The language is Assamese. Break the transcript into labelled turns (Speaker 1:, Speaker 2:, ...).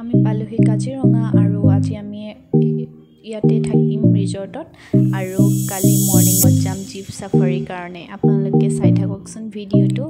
Speaker 1: আমি
Speaker 2: পালোহি কাজিৰঙা আৰু আজি আমি ইয়াতে থাকিম ৰিজৰ্টত আৰু কালি মৰ্ণিঙত যাম জীপ চাফাৰীৰ কাৰণে। আপোনালোকে চাই থাককচোন ভিডিঅ'টো।